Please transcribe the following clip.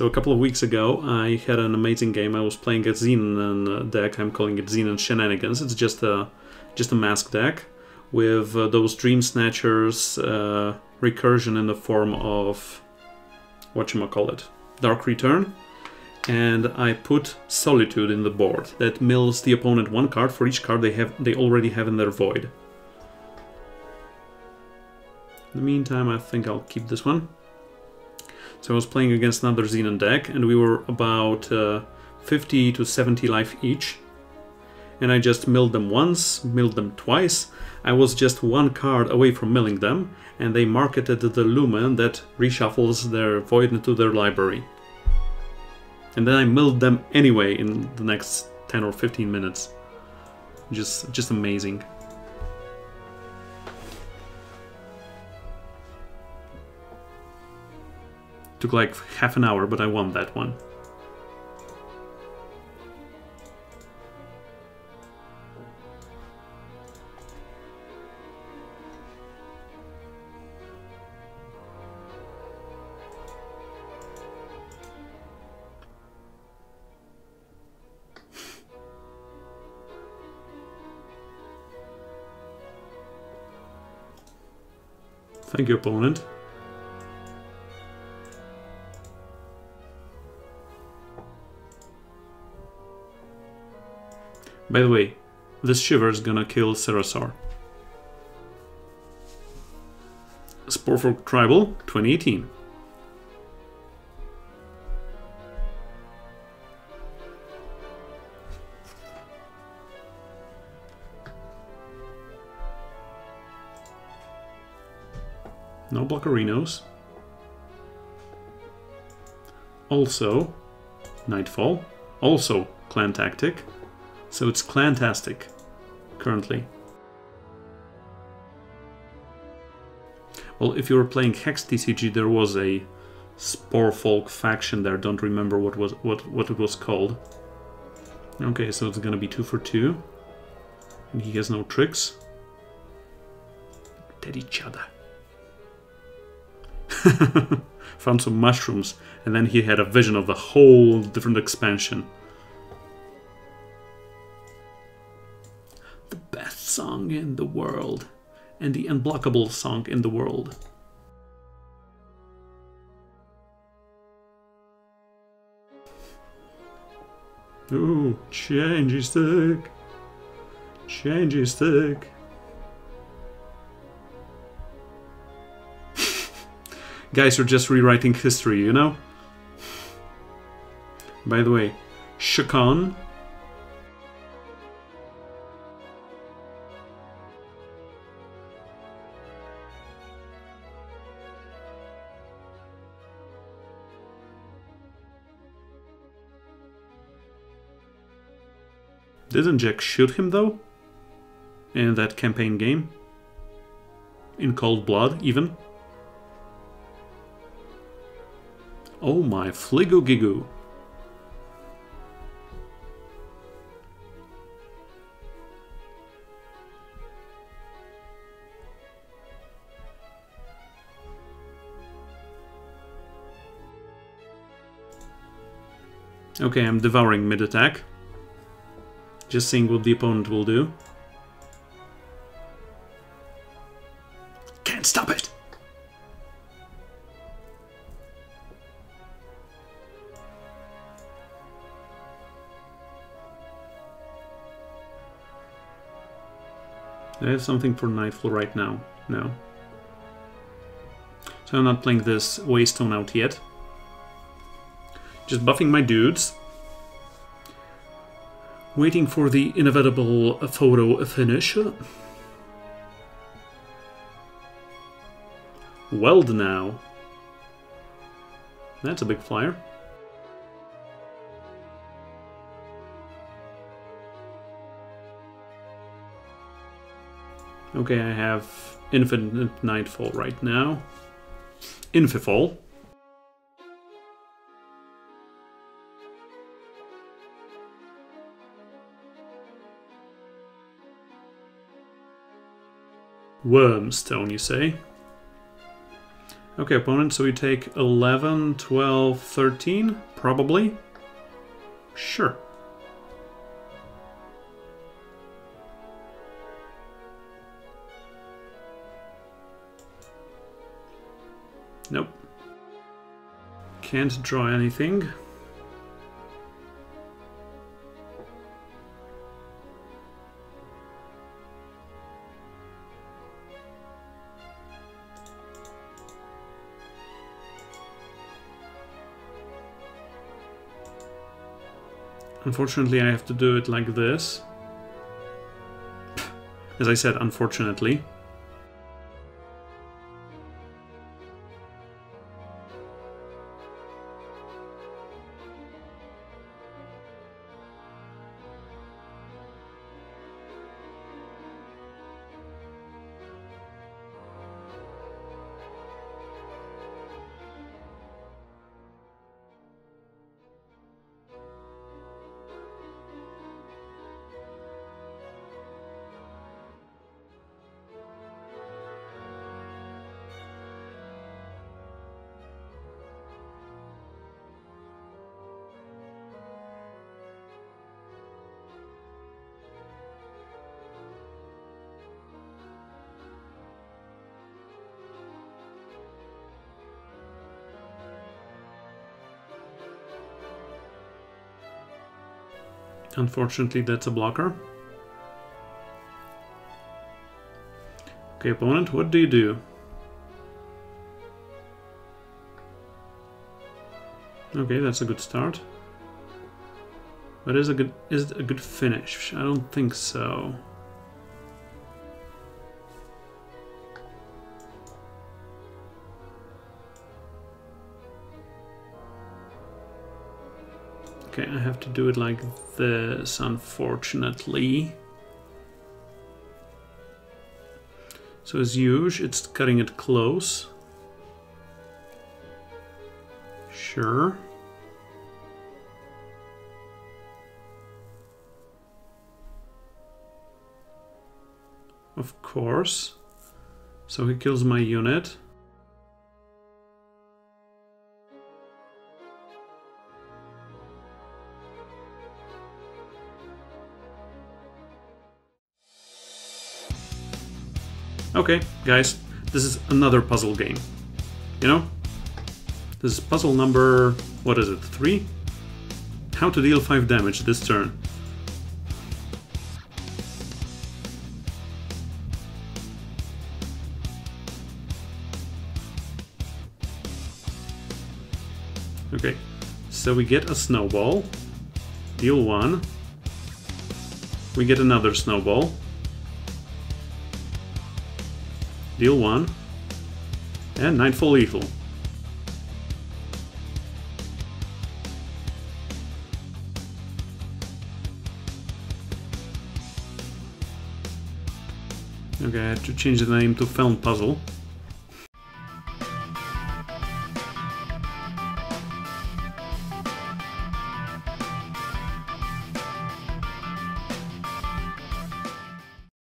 So a couple of weeks ago, I had an amazing game. I was playing a Xenan deck. I'm calling it Xenan Shenanigans. It's just a just a mask deck with uh, those Dream Snatchers uh, recursion in the form of what you call it, Dark Return. And I put Solitude in the board. That mills the opponent one card for each card they have they already have in their void. In the meantime, I think I'll keep this one. So I was playing against another Xenan deck, and we were about uh, 50 to 70 life each. And I just milled them once, milled them twice. I was just one card away from milling them, and they marketed the Lumen that reshuffles their Void into their library. And then I milled them anyway in the next 10 or 15 minutes. Just, just amazing. Took like half an hour, but I won that one. Thank you, opponent. By the way, this Shiver is gonna kill Cerasar. Sporefolk Tribal 2018. No Blockerinos. Also, Nightfall. Also, Clan Tactic. So it's Clantastic, currently. Well, if you were playing Hex TCG, there was a Sporefolk faction there. Don't remember what was what what it was called. Okay, so it's gonna be two for two, and he has no tricks. At each other. Found some mushrooms, and then he had a vision of a whole different expansion. Song in the world and the unblockable song in the world. Ooh, changey stick. Changey stick. Guys are just rewriting history, you know? By the way, Shakan Didn't Jack shoot him though? In that campaign game? In cold blood, even? Oh my fligo gigu. Okay, I'm devouring mid-attack. Just seeing what the opponent will do. Can't stop it! Do I have something for Nightfall right now? No. So I'm not playing this Waystone out yet. Just buffing my dudes waiting for the inevitable photo finish. Weld now. That's a big flyer. Okay, I have Infinite Nightfall right now. Infifall. Wormstone, you say? Okay, opponent, so we take 11, 12, 13, probably. Sure. Nope. Can't draw anything. Unfortunately, I have to do it like this. As I said, unfortunately. Unfortunately, that's a blocker. Okay, opponent, what do you do? Okay, that's a good start. But is a good is it a good finish? I don't think so. Okay, I have to do it like this, unfortunately. So as usual, it's cutting it close. Sure. Of course. So he kills my unit. Okay, guys, this is another puzzle game. You know? This is puzzle number, what is it, three? How to deal 5 damage this turn. Okay, so we get a snowball, deal 1, we get another snowball, deal 1, and Nightfall Lethal. Okay, I had to change the name to Feln Puzzle.